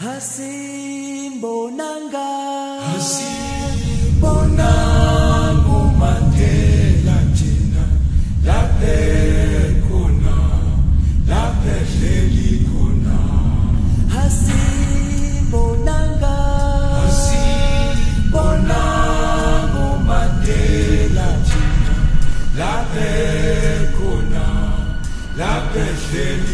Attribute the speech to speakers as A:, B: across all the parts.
A: Hasim Bonanga.
B: Hasim
A: Bonango Mandela Jina Lape Kona Lape
B: Leli Kona Hasim Bonanga. Hasim Bonango Mandela Jina Lape Kona Lape Leli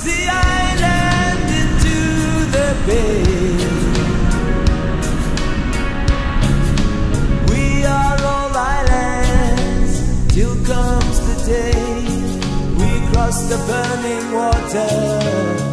B: the island into the bay. We are all islands till comes the day we cross the burning water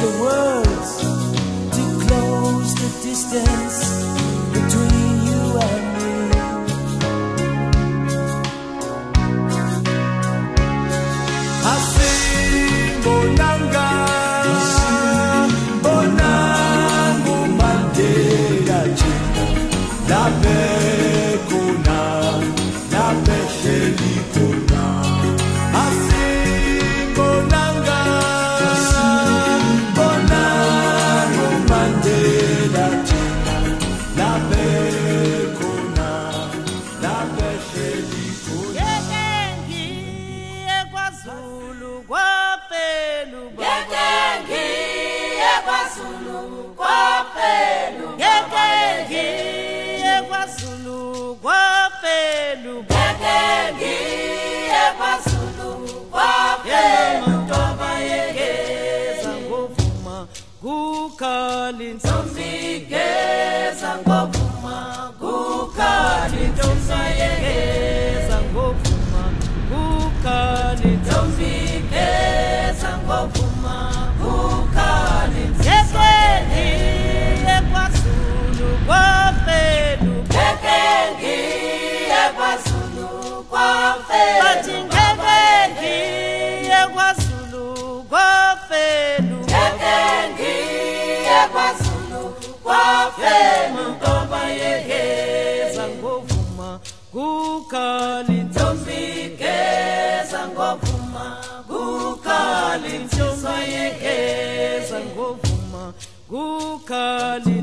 B: the words to close the distance
C: kukhali
D: Ntombigeza
C: kwaphela Ntoba yegeza ngovuma kukhali
D: Ntombigeza ngokuma kukhali
C: Ntomba yegeza ngovuma
D: Ntombigeza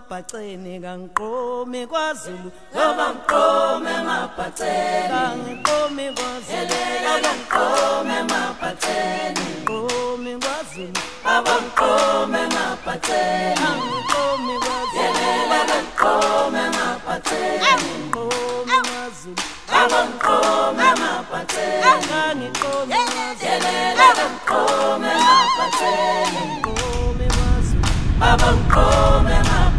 C: emabhaceni kangiqomi kwaZulu
D: Ngoba mqome emabhaceni.
C: Kangiqomi kwaZulu
D: Yelela mqome emabhaceni.
C: Kangiqomi kwaZulu
D: Baba mqome emabhaceni.
C: Kangiqomi kwaZulu
D: Yelela mqome emabhaceni.
C: Kangiqomi kwaZulu
D: Baba mqome emabhaceni.
C: Kangiqomi kwaZulu
D: Yelela mqome emabhaceni.
C: Kangiqomi kwaZulu
D: Baba mqome emabhaceni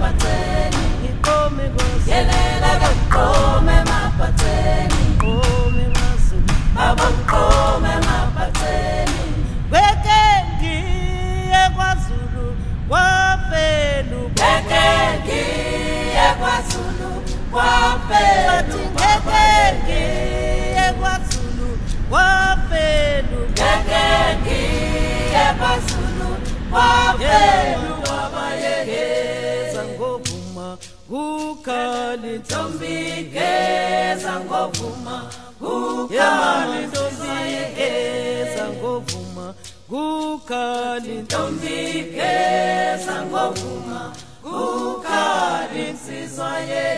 C: kwaZulu kwaphela
D: Ngeke ngiye kwaZulu kwaphela
C: wabayegeza ngovuma kukhali
D: Ntombigeza ngokuma
C: yemali ntombiyegeza ngovuma kukhali
D: Ntombigeza ngokuma kukhali insizwa yehe